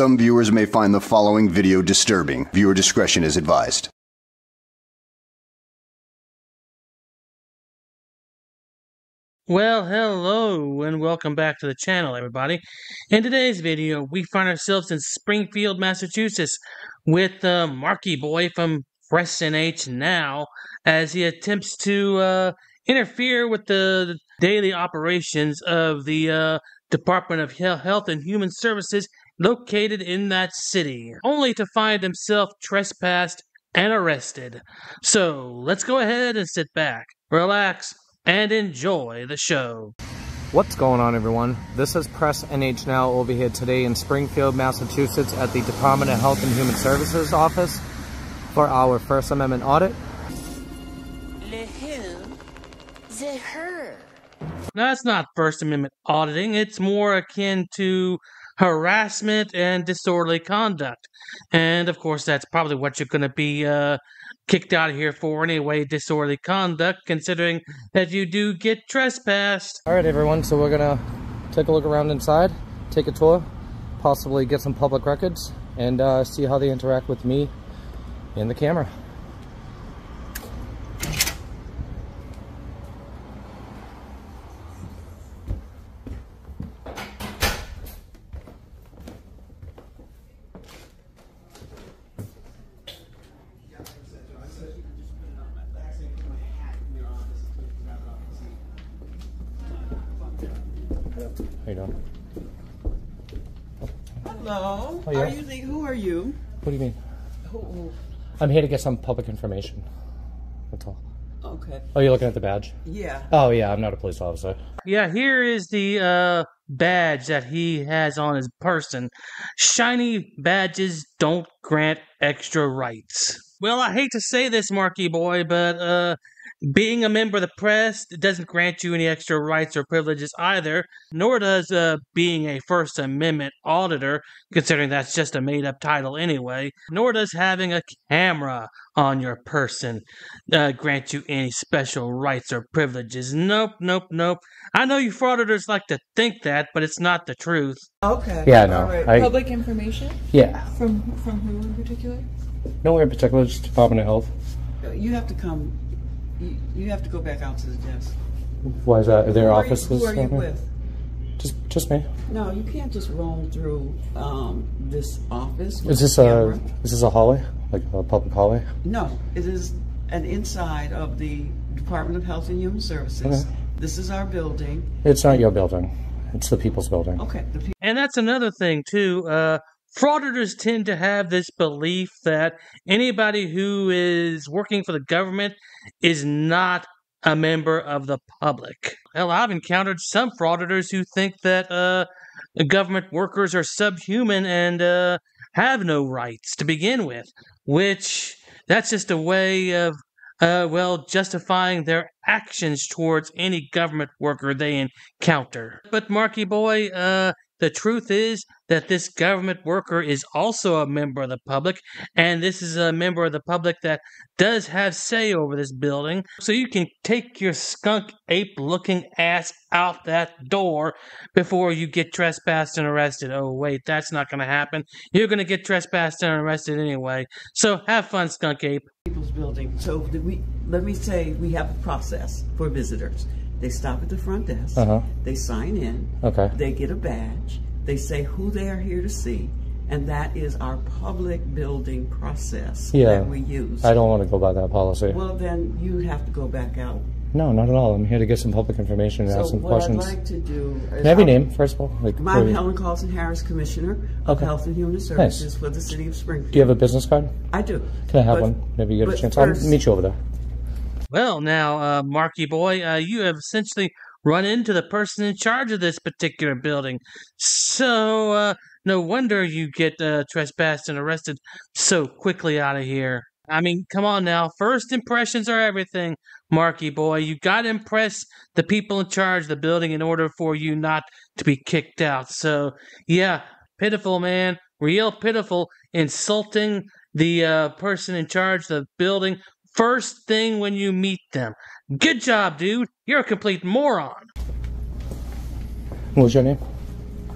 some viewers may find the following video disturbing. Viewer discretion is advised. Well, hello and welcome back to the channel, everybody. In today's video, we find ourselves in Springfield, Massachusetts with uh, Marky Boy from Press NH Now as he attempts to uh, interfere with the daily operations of the uh, Department of Health and Human Services located in that city, only to find himself trespassed and arrested. So let's go ahead and sit back, relax, and enjoy the show. What's going on everyone? This is Press NH Now over here today in Springfield, Massachusetts at the Department of Health and Human Services office for our First Amendment audit. Le who? The her. That's not First Amendment auditing. It's more akin to harassment and disorderly conduct. And of course, that's probably what you're going to be uh, kicked out of here for anyway disorderly conduct, considering that you do get trespassed. All right, everyone, so we're going to take a look around inside, take a tour, possibly get some public records, and uh, see how they interact with me in the camera. Hello. Oh, yeah? Are you the, who are you? What do you mean? Who, who- I'm here to get some public information. That's all. okay. Oh, you're looking at the badge? Yeah. Oh, yeah, I'm not a police officer. Yeah, here is the uh, badge that he has on his person. Shiny badges don't grant extra rights. Well, I hate to say this, Marky Boy, but uh, being a member of the press doesn't grant you any extra rights or privileges either, nor does uh, being a First Amendment auditor, considering that's just a made up title anyway, nor does having a camera on your person uh, grant you any special rights or privileges. Nope, nope, nope. I know you frauditors like to think that, but it's not the truth. Okay. Yeah, I know. All right. I- Public information Yeah. from from who in particular? Nowhere in particular, just Department of Health. You have to come. You, you have to go back out to the desk. Why is that? Are there Who are you- offices? Who are you down there? with? Just, just me. No, you can't just roam through um, this office. with Is this a a camera. is this a hallway, like a public hallway? No, it is an inside of the Department of Health and Human Services. Okay. This is our building. It's not your building. It's the people's building. Okay. The pe- And that's another thing, too. Uh, frauditors tend to have this belief that anybody who is working for the government is not a member of the public. Hell, I've encountered some frauditors who think that uh, government workers are subhuman and uh, have no rights to begin with, which that's just a way of, uh, well, justifying their actions towards any government worker they encounter. But Marky Boy, uh, the truth is that this government worker is also a member of the public, and this is a member of the public that does have say over this building. So you can take your skunk ape looking ass out that door before you get trespassed and arrested. Oh, wait, that's not going to happen. You're going to get trespassed and arrested anyway. So have fun, skunk ape. people's building. So we, let me say, we have a process for visitors. They stop at the front desk. Uh-huh. They sign in. Okay. They get a badge. They say who they are here to see. And that is our public building process Yeah. that we use. I don't want to go by that policy. Well, then you have to go back out. No, not at all. I'm here to get some public information and So ask some what questions. I'd like to do is... Have your name first of all? Like, I'm Helen Caulton Harris, Commissioner of Okay. Health and Human Services for the City of Springfield. Do you have a business card? I do. Can I have But- one? Maybe you get a chance. I'll meet you over there. Well, now, uh, Marky Boy, uh, you have essentially run into the person in charge of this particular building. So, uh, no wonder you get uh, trespassed and arrested so quickly out of here. I mean, come on now. First impressions are everything, Marky Boy. You got to impress the people in charge of the building in order for you not to be kicked out. So, yeah, pitiful, man. Real pitiful. Insulting the uh, person in charge of the building first thing when you meet them. Good job, dude. You're a complete moron. What was your name?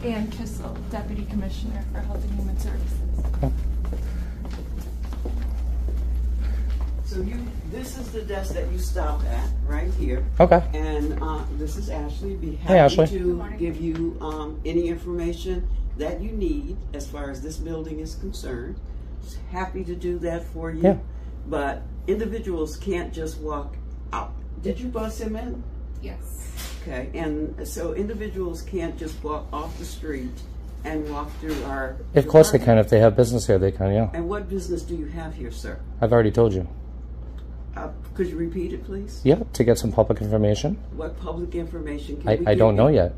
Ann Kissel, Deputy Commissioner for Health and Human Services. Okay. So you, this is the desk that you stop at, right here. Okay. And uh, this is Ashley. Be happy Hey, Ashley. to give you um, any information that you need as far as this building is concerned. Happy to do that for you. Yeah. But individuals can't just walk out. Did you bus him in? Yes. Okay. And so individuals can't just walk off the street and walk through our. Of course they can. If they have business here, they can, yeah. And what business do you have here, sir? I've already told you. Uh, could you repeat it, please? Yeah, to get some public information. What public information can I, we I don't know yet.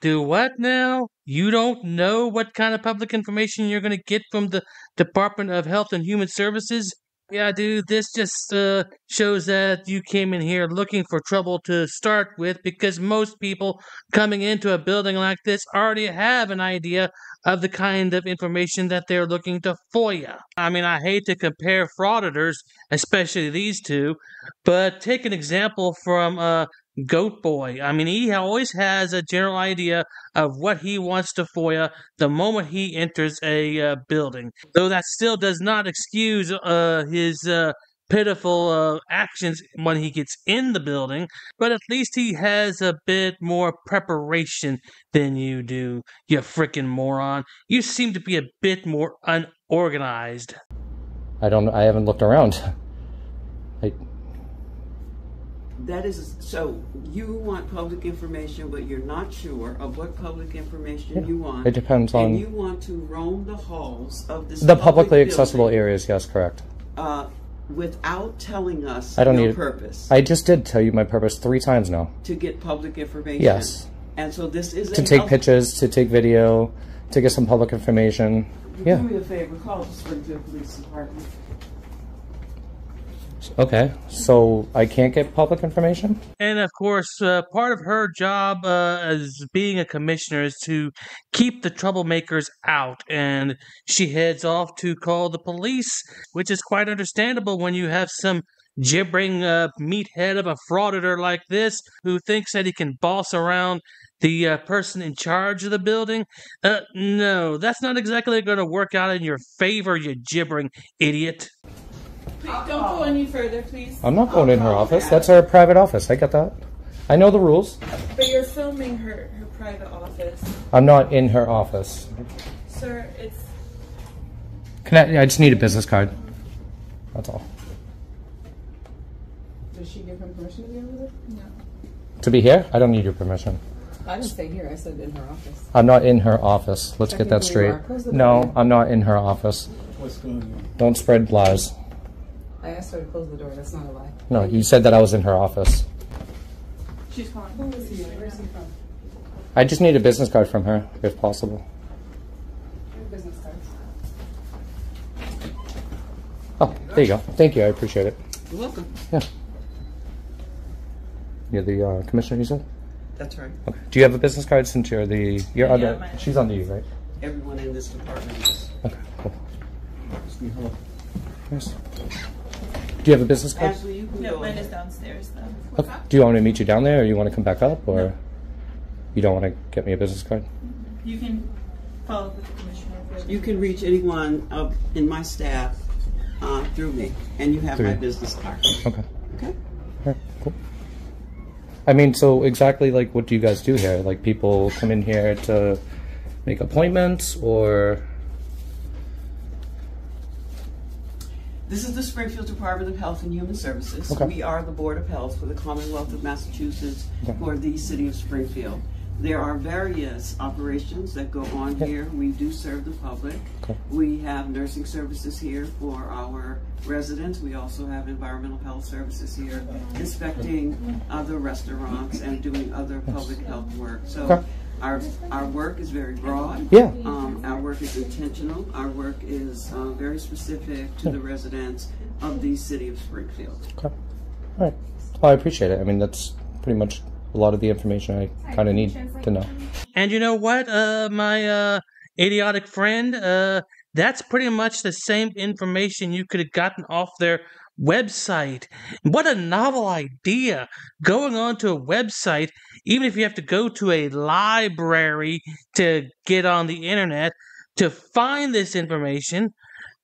Do what now? You don't know what kind of public information you're going to get from the Department of Health and Human Services? Yeah, dude, this just uh, shows that you came in here looking for trouble to start with because most people coming into a building like this already have an idea of the kind of information that they're looking to FOIA. I mean, I hate to compare frauditors, especially these two, but take an example from uh, Goat Boy. I mean, he always has a general idea of what he wants to FOIA the moment he enters a uh, building. Though that still does not excuse uh, his uh, pitiful uh, actions when he gets in the building, but at least he has a bit more preparation than you do, you frickin' moron. You seem to be a bit more unorganized. I don't. I haven't looked around. I, That is, so you want public information, but you're not sure of what public information you want. it depends on- And you want to roam the halls of this the public publicly accessible areas, yes, correct. Uh, without telling us I don't need- purpose. I just did tell you my purpose three times now. to get public information. Yes. And so this is To take pictures, to take video, to get some public information. yeah Do me a favor, call the Springfield Police Department. Okay. So I can't get public information? And of course, uh, part of her job uh, as being a commissioner is to keep the troublemakers out. And she heads off to call the police, which is quite understandable when you have some gibbering uh, meathead of a frauditor like this who thinks that he can boss around the uh, person in charge of the building. Uh, no, that's not exactly going to work out in your favor, you gibbering idiot. Don't go any further, please. I'm not going in her office. That's her private office. I get that. I know the rules. But you're filming her her private office, I'm not in her office. sir. It's Can I? I just need a business card. That's all. Does she give him permission to be over there? no. To be here, I don't need your permission. I didn't say here. I said in her office. I'm not in her office. Let's get that straight. you are. Close the No. I'm not in her office. What's going on? Don't spread lies. I asked her to close the door. That's not a lie. No, you said that I was in her office. She's calling. Where's he from? I just need a business card from her, if possible. Business cards. Oh, there you go. Thank you. I appreciate it. You're welcome. Yeah. You're the uh, commissioner, you said? That's right. Okay. Do you have a business card since you're the you're Yeah, under? mine. She's under you, right? Everyone in this department is. Okay. Cool. Hello. Yes. Do you have a business card? Ashley, you can No, go mine ahead. is downstairs though. Okay. Do you want me to meet you down there, or you want to come back up, or you don't want to get me a business card? You can follow up with the commissioner. if You can reach anyone of, in my staff uh, through me, and you have Through my you. business card. Okay. Okay? All right. Cool. I mean, so exactly like what do you guys do here? Like people come in here to make appointments, or This is the Springfield Department of Health and Human Services. Okay. We are the Board of Health for the Commonwealth of Massachusetts Okay. for the City of Springfield. There are various operations that go on here. We do serve the public. Okay. We have nursing services here for our residents. We also have environmental health services here, inspecting other restaurants and doing other public health work. So our, our work is very broad. yeah. Um, our work is intentional. Our work is uh, very specific to the residents of the city of Springfield. Okay. All right. Well, I appreciate it. I mean, that's pretty much a lot of the information I kind of need to know. And you know what, uh, my uh, idiotic friend? Uh, that's pretty much the same information you could have gotten off their website. What a novel idea! Going onto a website, even if you have to go to a library to get on the internet to find this information,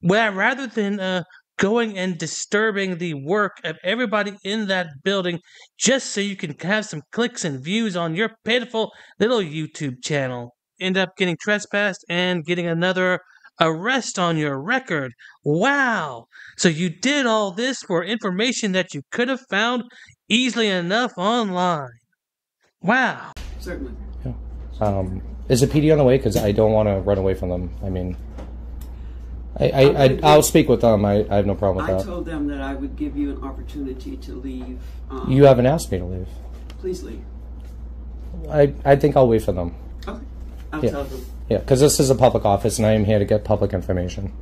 well, rather than uh, going and disturbing the work of everybody in that building just so you can have some clicks and views on your pitiful little YouTube channel. End up getting trespassed and getting another arrest on your record. Wow! So you did all this for information that you could have found easily enough online. Wow. Certainly. Yeah. Um, is a PD on the way? Because I don't want to run away from them. I mean, I, I, I I'll speak with them. I, I have no problem I with that. I told them that I would give you an opportunity to leave. Um, You haven't asked me to leave. Please leave. I I think I'll wait for them. Okay. I'll Yeah. tell them. Yeah, because this is a public office and I am here to get public information.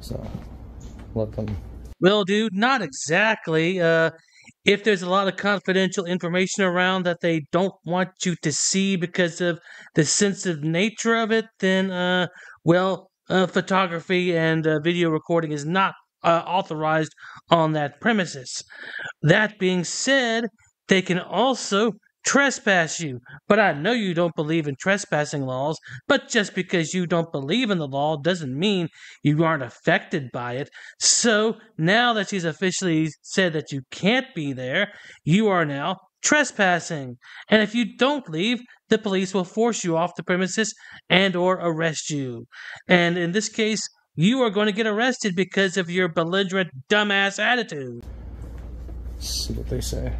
So, let them. Well, dude, not exactly. Uh, if there's a lot of confidential information around that they don't want you to see because of the sensitive nature of it, then, uh, well, uh, photography and uh, video recording is not uh, authorized on that premises. That being said, they can also trespass you. But I know you don't believe in trespassing laws, but just because you don't believe in the law doesn't mean you aren't affected by it. So now that she's officially said that you can't be there, you are now trespassing. And if you don't leave, the police will force you off the premises and or arrest you. And in this case, you are going to get arrested because of your belligerent dumbass attitude. See what they say.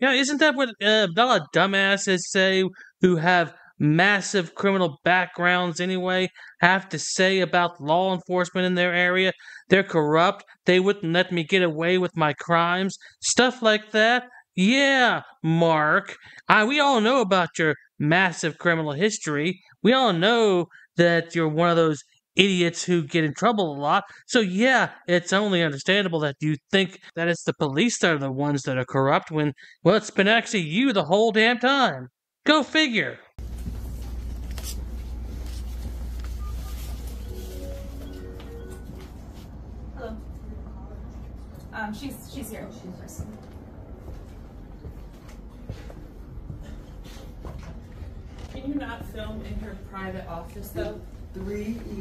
Yeah, isn't that what uh, a lot of dumbasses say who have massive criminal backgrounds anyway have to say about law enforcement in their area? They're corrupt. They wouldn't let me get away with my crimes. Stuff like that. Yeah, Mark. I, we all know about your massive criminal history. We all know that you're one of those idiots who get in trouble a lot. So yeah, it's only understandable that you think that it's the police that are the ones that are corrupt when, well, it's been actually you the whole damn time. Go figure. Hello. Um, she's she's here. Not film in her private office though?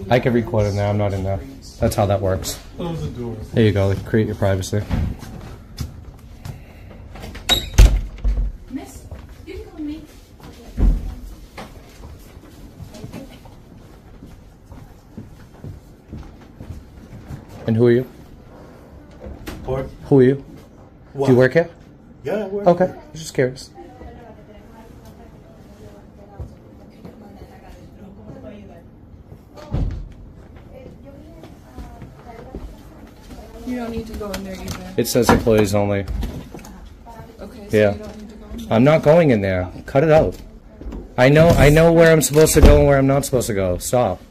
I can record in there. I'm not in there. That's how that works. Close the door. There you go. Create your privacy. Miss, you can come me. And who are you? What? Who are you? Do you work here? Yeah, I work. Okay. Just curious. You don't need to go in there either. It says employees only. Okay. Yeah. You don't need to go in. I'm not going in there. Cut it out. I know. I know where I'm supposed to go and where I'm not supposed to go. Stop.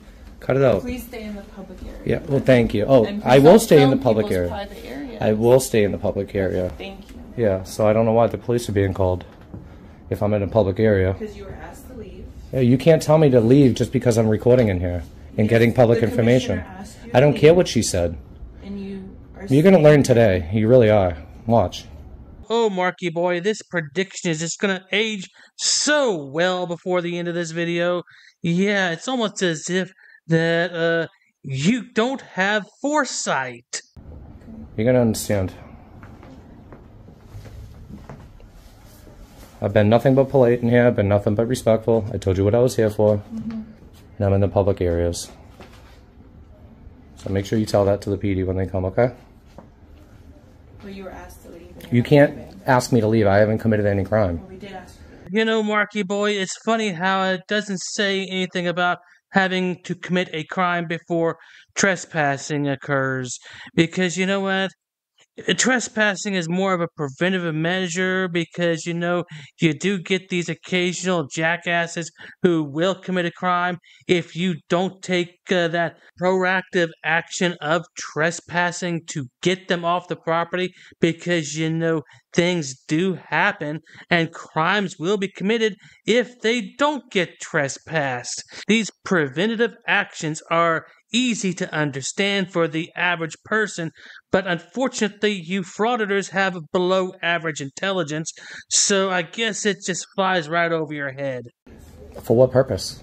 Cut it out. Please stay in the public area. Yeah. Well, thank you. Oh, And I will don't stay in the film public people's area. Private areas. I will stay in the public area. Thank you. Yeah. So I don't know why the police are being called if I'm in a public area. Because you were asked to leave. Yeah, you can't tell me to leave just because I'm recording in here and getting public the information. asked you I don't care leave. what she said. And you are. Gonna learn today. You really are. Watch. Oh, Marky boy, this prediction is just gonna age so well before the end of this video. Yeah, it's almost as if that uh you don't have foresight. You're gonna understand. I've been nothing but polite in here. I've been nothing but respectful. I told you what I was here for, and I'm in the public areas. So make sure you tell that to the PD when they come. Okay? Well, you were asked to leave. You can't not leaving. ask me to leave. I haven't committed any crime. Well, we did ask you. You know, Marky boy, it's funny how it doesn't say anything about having to commit a crime before trespassing occurs. Because you know what? Trespassing is more of a preventative measure because you know you do get these occasional jackasses who will commit a crime if you don't take uh, that proactive action of trespassing to get them off the property because you know things do happen and crimes will be committed if they don't get trespassed. These preventative actions are easy to understand for the average person, but unfortunately, you frauditors have below average intelligence, so I guess it just flies right over your head. For what purpose?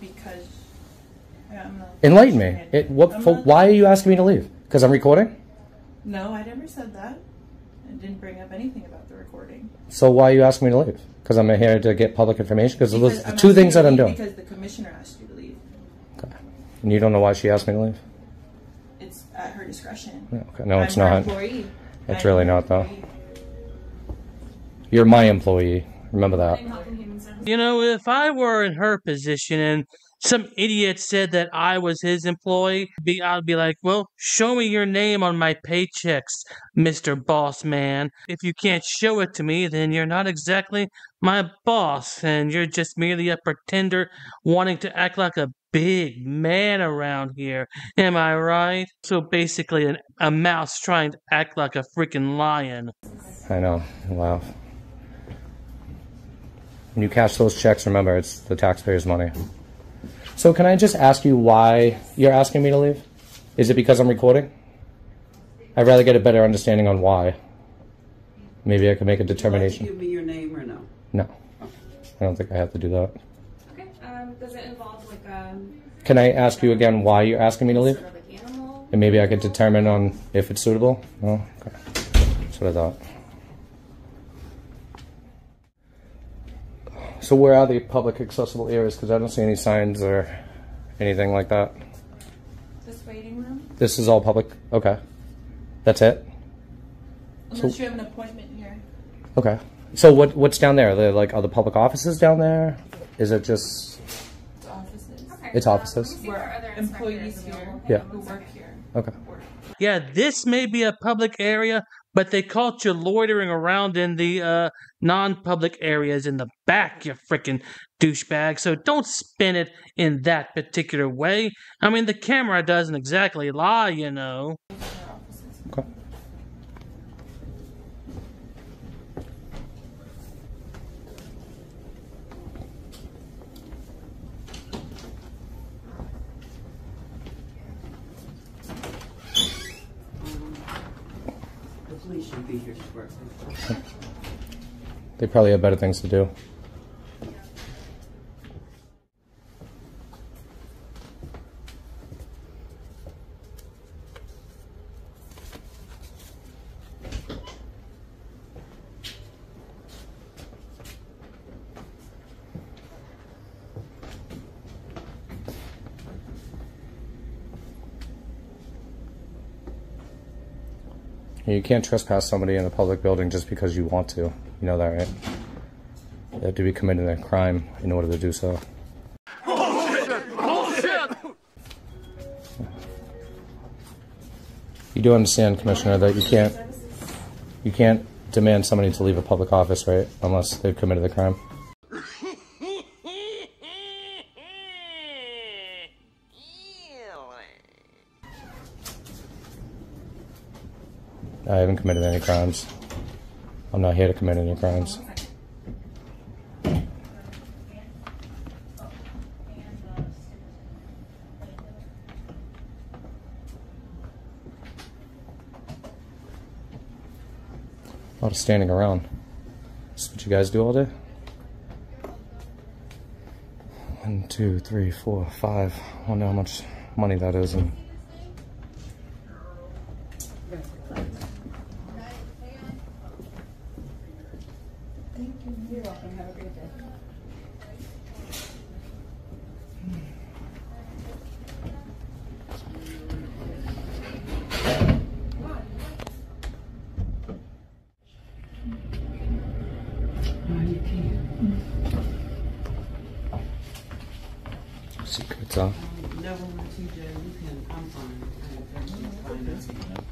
Because I'm. Enlighten me. It, what, I'm for, why are you asking me to leave? Because I'm recording? No, I never said that. I didn't bring up anything about the recording. So why are you asking me to leave? Because I'm here to get public information? Because those Because are the two things that I'm doing. Because the commissioner asked you to leave. And you don't know why she asked me to leave? It's at her discretion. Yeah, okay. No, it's I'm her not. employee. It's I'm really not, though. You're my employee. Remember that. You know, if I were in her position and some idiot said that I was his employee, be I'd be like, "Well, show me your name on my paychecks, Mister Boss Man. If you can't show it to me, then you're not exactly my boss, and you're just merely a pretender wanting to act like a big man around here. Am I right? So basically, an, a mouse trying to act like a freaking lion." I know. Wow. When you cash those checks, remember it's the taxpayers' money. So can I just ask you why you're asking me to leave? Is it because I'm recording? I'd rather get a better understanding on why. Maybe I can make a Would you like to determination. give me your name or no? No. I don't think I have to do that. Okay. Um, does it involve like um Can I ask you again why you're asking me to leave? sort of like animal? And maybe I could determine on if it's suitable? No? Okay. That's what I thought. So where are the public accessible areas? Because I don't see any signs or anything like that. This waiting room? This is all public? Okay. That's it? Unless you have an appointment here. Okay. So what what's down there? Are there like are the public offices down there? Is it just It's offices. Okay. It's offices. let me see if Where there are other employees here. Yeah. who work here. okay? Yeah, this may be a public area, but they caught you loitering around in the uh, non-public areas in the back, you frickin' douchebag. So don't spin it in that particular way. I mean, the camera doesn't exactly lie, you know. Okay. Police should be here. They probably have better things to do. Can't trespass somebody in a public building just because you want to. You know that, right? You have to be committing a crime in order to do so. You do understand, Commissioner, that you can't you can't demand somebody to leave a public office, right? Unless they've committed a crime. I haven't committed any crimes. I'm not here to commit any crimes. A lot of standing around. That's what you guys do all day? One, two, three, four, five. I wonder how much money that is and You're welcome. Have a great day. secrets off. Never mind, TJ, you can, I'm fine. I- everything's fine.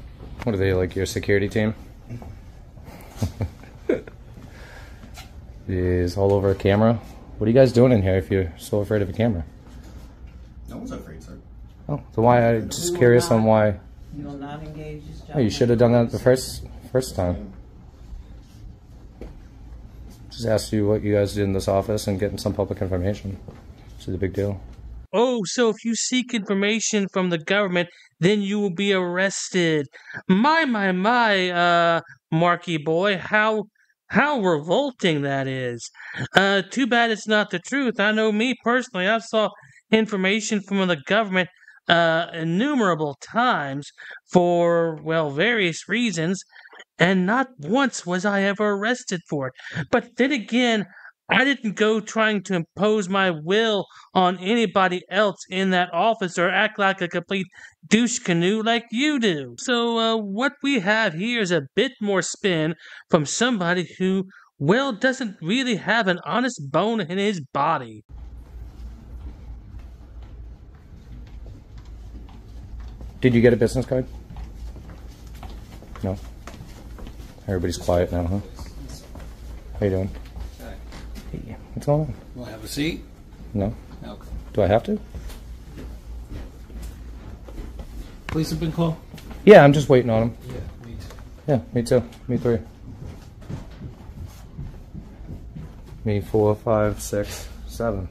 What are they like? Your security team? Is all over a camera. What are you guys doing in here if you're so afraid of a camera? No one's afraid, sir. Oh, so why? I'm just will curious on why. You will not engage this Oh, you should have done that the first first time. Just asked you what you guys did in this office and getting some public information. Which is a big deal. Oh, so if you seek information from the government, then you will be arrested. My, my, my, uh, Marky boy, how, how revolting that is. Uh, too bad it's not the truth. I know me personally, I saw information from the government, uh, innumerable times for, well, various reasons, and not once was I ever arrested for it. But then again, I didn't go trying to impose my will on anybody else in that office or act like a complete douche canoe like you do. So, uh, what we have here is a bit more spin from somebody who, well, doesn't really have an honest bone in his body. Did you get a business card? No. Everybody's quiet now, huh? How you doing? What's going on? Want to have a seat? No. Okay. Do I have to? Police have been called? Yeah, I'm just waiting on them. Yeah, me too. Yeah, me too. Me three. Me four, five, six, seven.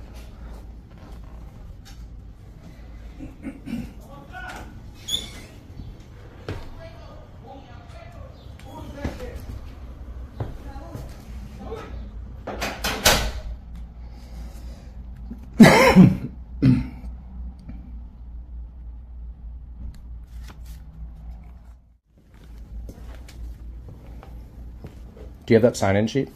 Do you have that sign-in sheet?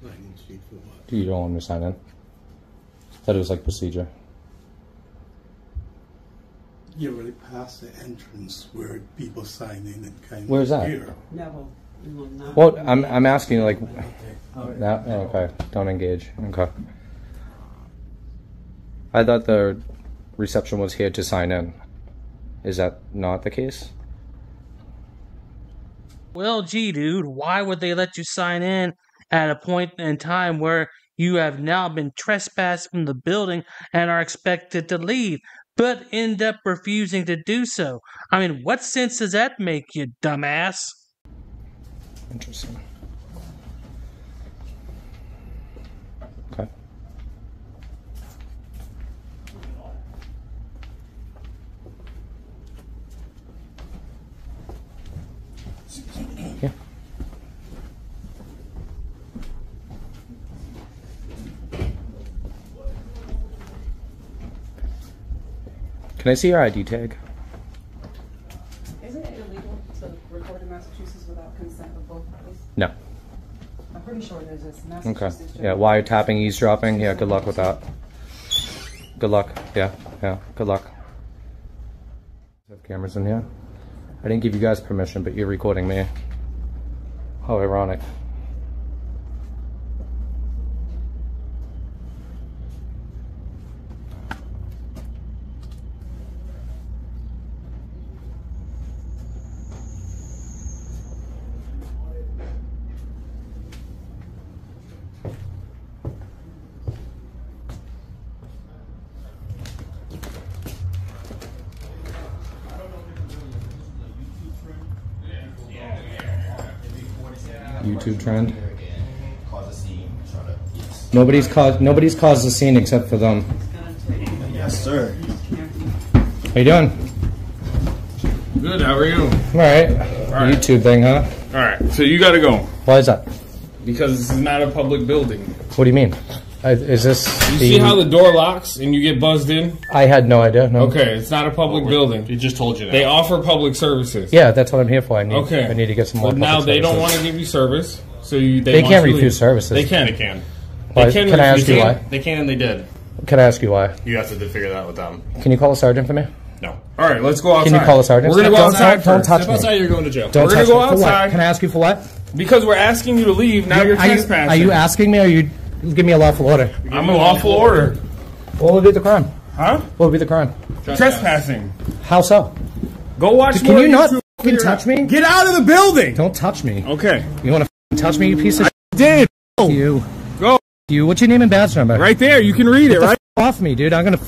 Sign-in sheet for what? Do you don't want me to sign in? I Thought it was like procedure. You're already past the entrance where people sign in and kind of. Where's that? Here. Neville, we will not. Well, I'm I'm asking like. Oh, okay. Don't engage. Okay. I thought the reception was here to sign in. Is that not the case? Well, gee, dude, why would they let you sign in at a point in time where you have now been trespassed from the building and are expected to leave, but end up refusing to do so? I mean, what sense does that make, you dumbass? Interesting. Okay. Yeah. Can I see your ID tag? Isn't it illegal to record in Massachusetts without consent of both parties? No. I'm pretty sure there's this Okay. Yeah, wiretapping, eavesdropping. Yeah, good luck with that. Good luck. Yeah, yeah, good luck. Have cameras in here. I didn't give you guys permission, but you're recording me. How ironic. YouTube trend. Cause a scene. Try to. Yes. Nobody's caused. Nobody's caused a scene except for them. Yes, sir. How you doing? Good. How are you? All right. right. YouTube thing, huh? All right. So you got to go Why is that? because this is not a public building. What do you mean? I, is this? You see how the door locks and you get buzzed in? I had no idea. No. Okay, it's not a public building. He just told you that. They offer public services. Yeah, that's what I'm here for. I need. Okay. I need to get some more. Well, now public they don't want to give you service, so you, they, They can't refuse leave. services. They can. They can. Why- They can can I ask you why? They can and they did. Can I ask you why? You have to figure that out with them. Can you call a sergeant for me? No. All right, let's go outside. Can you call a sergeant? We're gonna go Don't- outside. don't- don't touch Step me. outside, you're going to jail. Don't We're gonna go me. Outside. Can I ask you for what? Because we're asking you to leave. Now you're are you, trespassing. are you asking me? Or are you give me a lawful order? I'm a lawful order. What would be the crime? Huh? What would be the crime? Trespassing. How so? Go watch Can more you not fucking touch me? Get out of the building. Don't touch me. Okay. You want to touch me, you piece of I Did? You. go You. What's your name and badge number? right there. You can read it. Get Right. off me, dude. I'm gonna.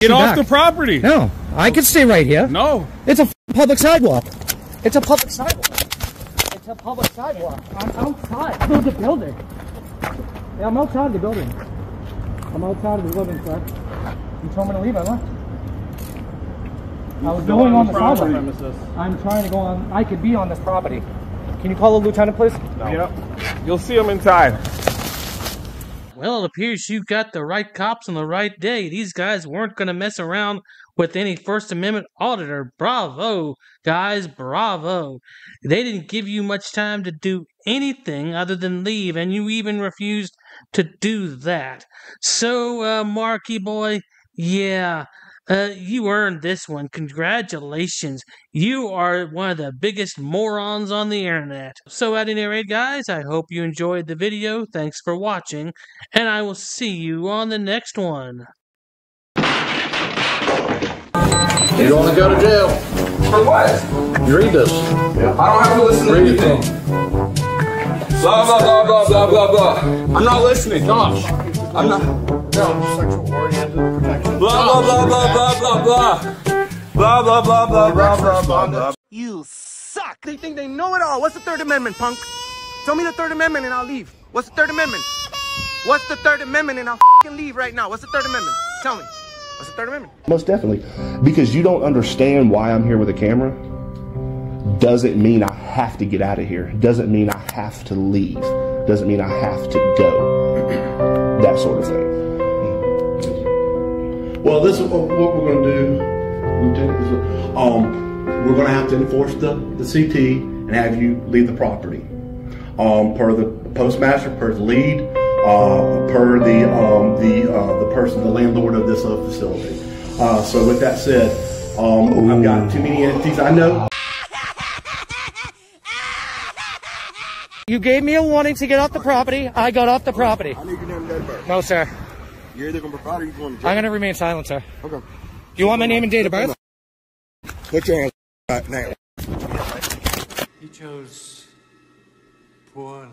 Get off back. the property. no, I can stay right here. No. It's a public sidewalk. It's a public sidewalk. It's a public sidewalk. I'm outside of the building. Yeah, I'm outside of the building. I'm outside of the building, sir. You told me to leave, I left. I was going on the sidewalk. I'm trying to go on. I could be on this property. Can you call the lieutenant, please? Yep. You'll see him inside. Well, it appears you got the right cops on the right day. These guys weren't going to mess around with any First Amendment auditor. Bravo, guys, bravo. They didn't give you much time to do anything other than leave, and you even refused to do that. So, uh, Marky boy, yeah, uh, you earned this one. Congratulations. You are one of the biggest morons on the internet. So, at any rate, guys, I hope you enjoyed the video. Thanks for watching, and I will see you on the next one. You don't want to go to jail. For what? You read this. I don't have to listen to Read it. anything. Blah blah blah blah blah blah blah. I'm not listening. Gosh. I'm not. No, sexual oriented protection. Blah blah blah blah blah blah blah. Blah blah blah blah blah blah blah blah. You suck! They think they know it all. What's the Third Amendment, punk? Tell me the Third Amendment and I'll leave. What's the Third Amendment? What's the Third Amendment and I'll fing leave right now? What's the Third Amendment? Tell me. What's the Third Amendment? Most definitely. Because you don't understand why I'm here with a camera doesn't mean I have to get out of here. Doesn't mean I have to leave. Doesn't mean I have to go. That sort of thing. Well, this is what, what we're going to do, Lieutenant. Um, we're going to have to enforce the, the CT and have you leave the property. Um, per the postmaster, per the lead, uh, per the um, the uh, the person, the landlord of this uh, facility. Uh, so, with that said, um, I've got too many entities. I know. You gave me a warning to get off the property. I got off the property. I need your name and date of birth. No, sir. You're either going to provide or you're going to jail. I'm going to remain silent, sir. Okay. You want my name and date of birth? Put your hands right now. He chose poorly.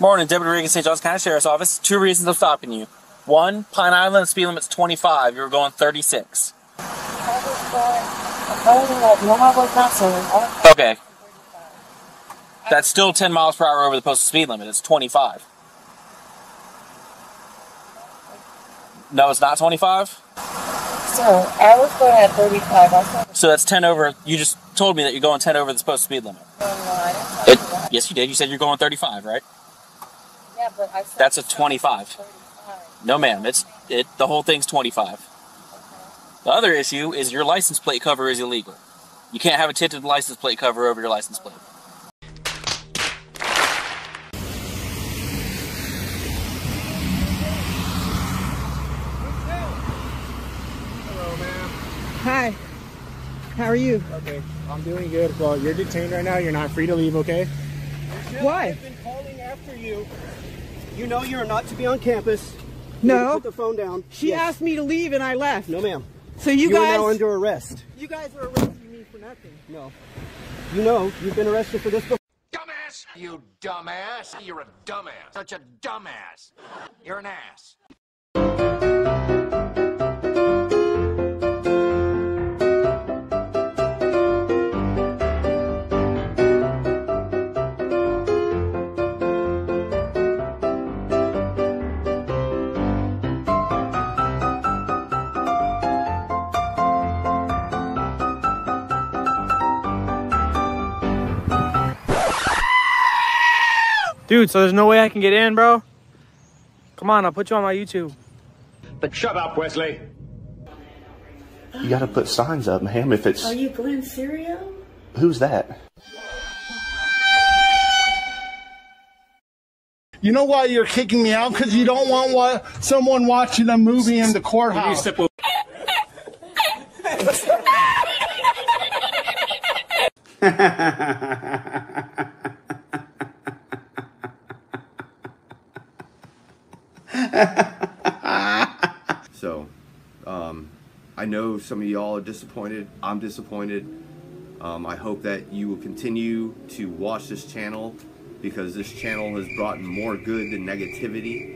Morning, Deputy Reagan, St. Johns County Sheriff's Office. Two reasons I'm stopping you. One, Pine Island speed limit's 25. You were going 36. Okay. That's still 10 miles per hour over the posted speed limit. It's 25. No, it's not 25? So I was going at 35. So that's 10 over. You just told me that you're going 10 over the posted speed limit. It, yes, you did. You said you're going 35, right? Yeah, but I said That's a 25. No, ma'am. It's it. The whole thing's 25. The other issue is your license plate cover is illegal. You can't have a tinted license plate cover over your license plate. Hi. How are you? Okay, I'm doing good. Well, you're detained right now. You're not free to leave, okay? Why? I've been calling after you. You know you're not to be on campus. No. need Put the phone down. She asked me to leave and I left. No, ma'am. So you, you guys are now under arrest. You guys are arresting me for nothing. No. You know you've been arrested for this before. Dumbass! You dumbass! You're a dumbass! Such a dumbass! You're an ass! Dude, so there's no way I can get in, bro? Come on, I'll put you on my YouTube. But shut up, Wesley. You got to put signs up, ma'am. If it's Are you Glenn Serio? who's that? You know why you're kicking me out? Because you don't want wa- someone watching a movie in the courthouse. So, um, I know some of y'all are disappointed. I'm disappointed. Um, I hope that you will continue to watch this channel because this channel has brought more good than negativity.